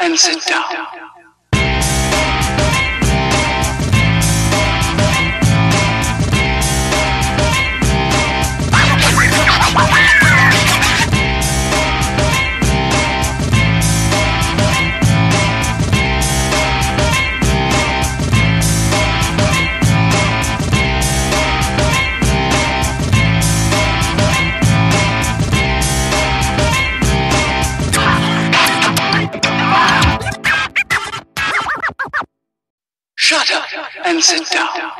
And sit down. And sit down.